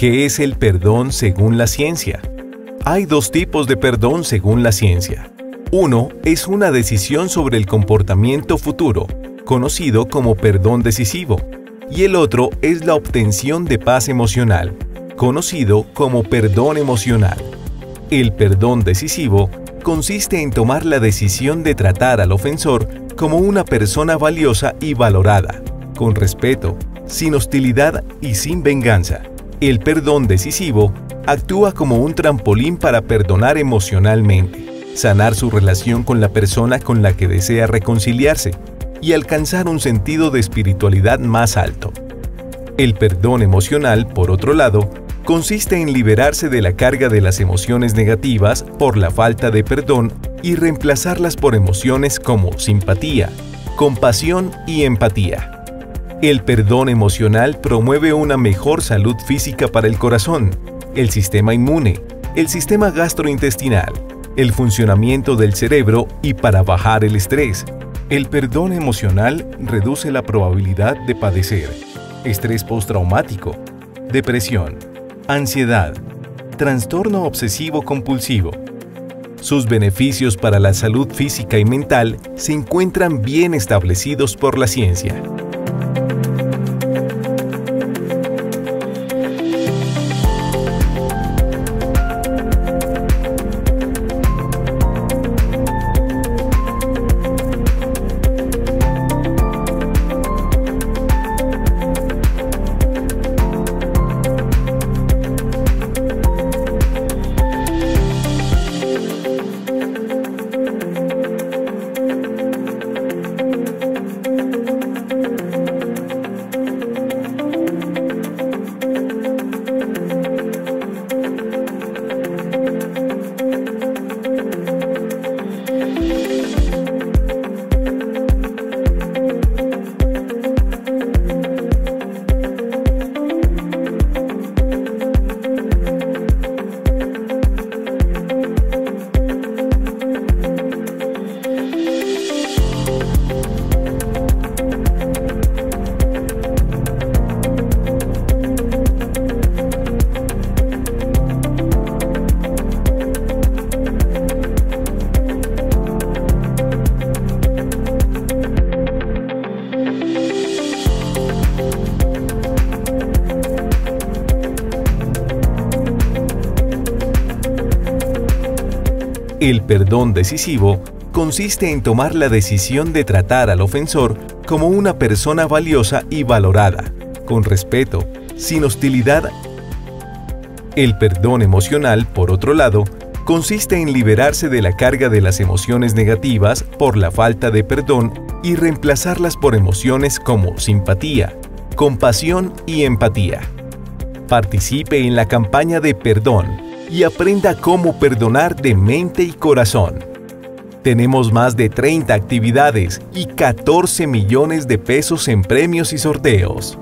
¿Qué es el perdón según la ciencia? Hay dos tipos de perdón según la ciencia. Uno es una decisión sobre el comportamiento futuro, conocido como perdón decisivo, y el otro es la obtención de paz emocional, conocido como perdón emocional. El perdón decisivo consiste en tomar la decisión de tratar al ofensor como una persona valiosa y valorada, con respeto, sin hostilidad y sin venganza. El perdón decisivo actúa como un trampolín para perdonar emocionalmente, sanar su relación con la persona con la que desea reconciliarse y alcanzar un sentido de espiritualidad más alto. El perdón emocional, por otro lado, consiste en liberarse de la carga de las emociones negativas por la falta de perdón y reemplazarlas por emociones como simpatía, compasión y empatía. El perdón emocional promueve una mejor salud física para el corazón, el sistema inmune, el sistema gastrointestinal, el funcionamiento del cerebro y para bajar el estrés. El perdón emocional reduce la probabilidad de padecer estrés postraumático, depresión, ansiedad, trastorno obsesivo compulsivo. Sus beneficios para la salud física y mental se encuentran bien establecidos por la ciencia. El perdón decisivo consiste en tomar la decisión de tratar al ofensor como una persona valiosa y valorada, con respeto, sin hostilidad. El perdón emocional, por otro lado, consiste en liberarse de la carga de las emociones negativas por la falta de perdón y reemplazarlas por emociones como simpatía, compasión y empatía. Participe en la campaña de perdón y aprenda cómo perdonar de mente y corazón. Tenemos más de 30 actividades y 14 millones de pesos en premios y sorteos.